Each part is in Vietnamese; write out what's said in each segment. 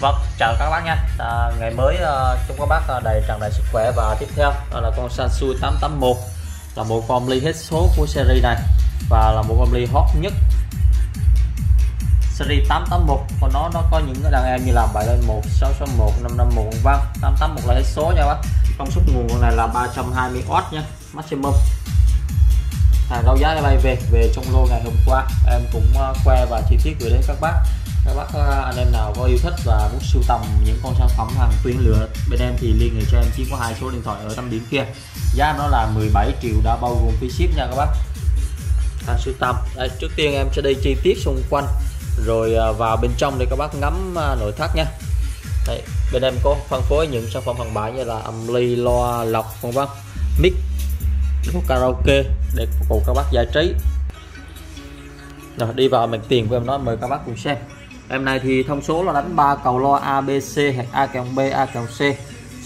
Vâng, chào các bác nha. À, Ngày mới uh, chúc các bác uh, đầy tràn đầy sức khỏe. Và tiếp theo đó là con Sansui 881 là một con ly hết số của series này. Và là một con ly hot nhất. Series 881 còn nó nó có những cái đàn em như là 701 661 551 vâng 881 là hết số nha bác. Công suất nguồn này là 320W nha maximum hàng đấu giá bay về về trong lô ngày hôm qua. Em cũng à, que và chi tiết gửi đến các bác. Các bác à, anh em nào có yêu thích và muốn sưu tầm những con sản phẩm hàng tuyến lửa bên em thì liên hệ cho em chỉ có hai số điện thoại ở tâm điểm kia. Giá nó là 17 triệu đã bao gồm phí ship nha các bác. Hàng sưu tầm. Đây trước tiên em sẽ đi chi tiết xung quanh rồi à, vào bên trong để các bác ngắm nội thất nha. Đây, bên em có phân phối những sản phẩm hàng bãi như là âm ly loa lọc vân vân. Mic khúc karaoke để phục vụ các bác giải trí. Rồi, đi vào mặt tiền của em nói, mời các bác cùng xem. Em này thì thông số là đánh 3 cầu loa ABC hoặc A cộng B, A cộng C.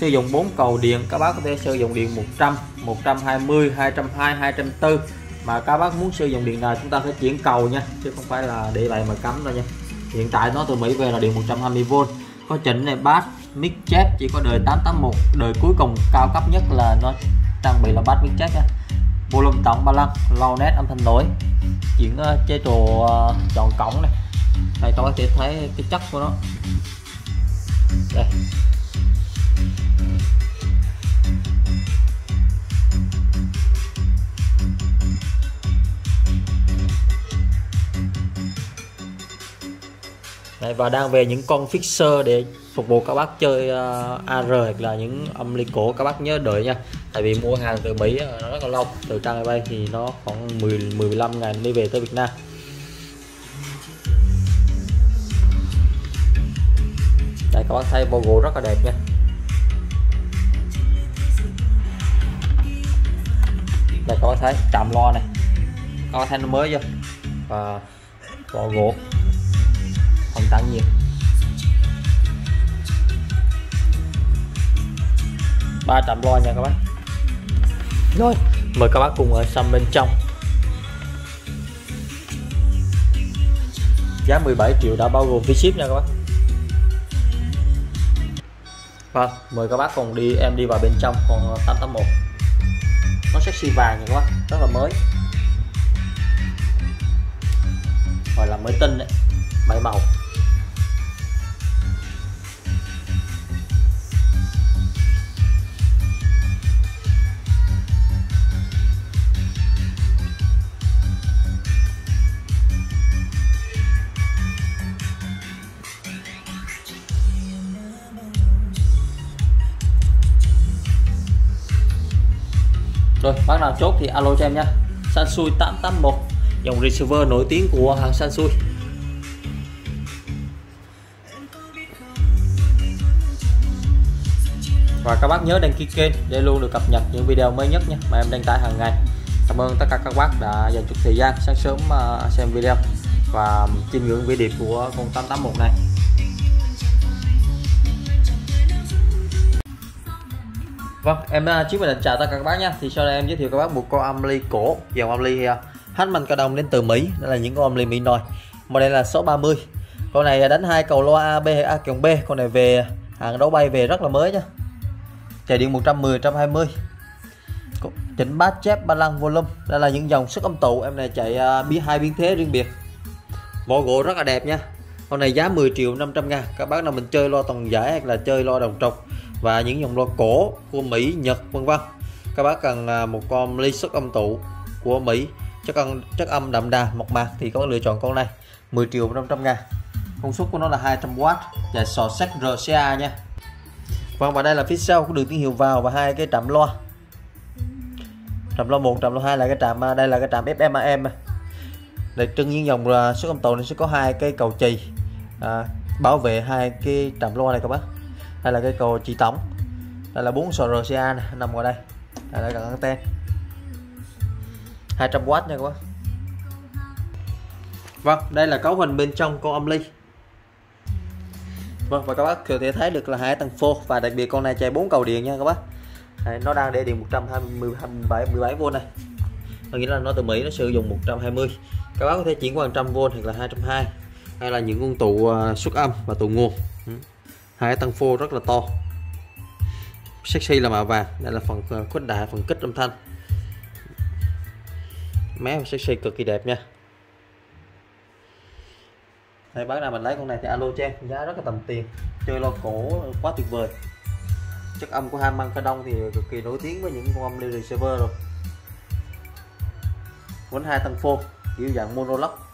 Sử dụng 4 cầu điện, các bác có thể sử dụng điện 100 120 220 240 mà các bác muốn sử dụng điện nào chúng ta phải chuyển cầu nha, chứ không phải là để lại mà cắm đâu nha. Hiện tại nó từ Mỹ về là điện 120V có chỉnh này bass mic chép, chỉ có đời 881 đời cuối cùng cao cấp nhất là nó trang bị là bass mic check nha volume tổng ba lăng low net âm thanh nổi chuyển uh, chế độ uh, chọn cổng này. Đây các bác sẽ thấy cái chất của nó. Đây. Đấy, và đang về những con fixer để phục vụ các bác chơi ờ, uh, AR hoặc là những âm ly cổ các bác nhớ đợi nha tại vì mua hàng từ Mỹ ờ, nó rất là lâu. Từ trang bay thì nó khoảng 10 15 ngày mới về tới Việt Nam. Đây, các bạn thấy logo rất là đẹp nha. Đây, các bạn thấy chạm lo này. Các bạn thấy nó mới chưa? Và vỏ gỗ không tăng nhiều. Ba trạm lo nha các bạn rồi. Mời các bác cùng ở xăm bên trong. Giá 17 triệu đã bao gồm phí ship nha các bác. Vâng, mời các bác cùng đi em đi vào bên trong con 881 ờ, nó sexy vàng nha các bác rất là mới. Gọi là mới tinh đấy bảy màu. Rồi, bác nào chốt thì alo cho em nhé Sansui 881 dòng receiver nổi tiếng của hàng Sansui. Và các bác nhớ đăng ký kênh để luôn được cập nhật những video mới nhất nhé mà em đăng tải hàng ngày. Cảm ơn tất cả các bác đã dành chút thời gian sáng sớm à, xem video và chiêm ngưỡng vẻ đẹp của con 881 này. Vâng, em uh, mình là chào tất cả các bác nhé Thì sau đây em giới thiệu các bác một con âm ly cổ Dòng âm ly à, hát Hatman cao đồng đến từ Mỹ. Đây là những con âm ly Mỹ nồi Model là 630 Con này đánh hai cầu loa A, B, A cộng B. Con này về hàng đấu bay về rất là mới nhá. Chạy điện 110, 120 Chỉnh bass chép, ba lăng, volume Đây là những dòng sức âm tụ. Em này chạy uh, hai biến thế riêng biệt. Vỏ gỗ rất là đẹp nha Con này giá 10 triệu 500 ngàn. Các bác nào mình chơi lo toàn giải hay là chơi lo đồng trục và những dòng loa cổ của Mỹ Nhật vân vân. Các bác cần một con ly xuất âm tụ của Mỹ. Chất âm chất âm đậm đà mộc mạc thì có lựa chọn con này. 10 triệu 500 ngàn. Công suất của nó là 200W và sò sắt RCA nha. Vâng và đây là phía sau của đường tín hiệu vào và hai cái trạm loa. Trạm loa 1 trạm loa 2 là cái trạm à, đây là cái trạm FM AM để trưng những dòng à, suất xuất âm tụ này sẽ có hai cái cầu chì. À, bảo vệ hai cái trạm loa này các bác đây là cái cầu chỉ tổng đây là bốn sò RCA này, nằm ngoài đây. Đây là gần anten 200W nha các bác. Vâng đây là cấu hình bên trong con âm ly. Vâng và các bác có thể thấy được là hai tầng phô và đặc biệt con này chạy 4 cầu điện nha các bác. Đây, nó đang để điện 120 17 17V này. Có nghĩa là nó từ Mỹ nó sử dụng 120 các bác có thể chuyển qua 100V hoặc là 220 hay là những con tụ à, xuất âm và tụ nguồn. Ừ hai tăng phô rất là to. Sexy là màu vàng đây là phần ờ, khuếch đại phần kích âm thanh. Mé sexy cực kỳ đẹp nha. Đây bán nào mình lấy con này thì alo cho em giá rất là tầm tiền. Chơi lo cổ quá tuyệt vời. Chất âm của hai măng pha đông thì cực kỳ nổi tiếng với những con âm lyric server rồi. Quấn hai tăng phô kiểu dạng monolock.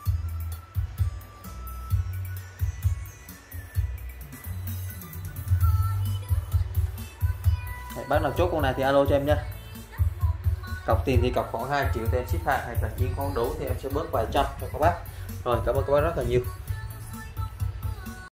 Bác nào chốt con này thì alo cho em nha cọc tiền thì cọc khoảng 2 triệu thì em ship hàng hay là chỉ con đủ thì em sẽ bớt vài trăm cho các bác. Rồi, cảm ơn các bác rất là nhiều.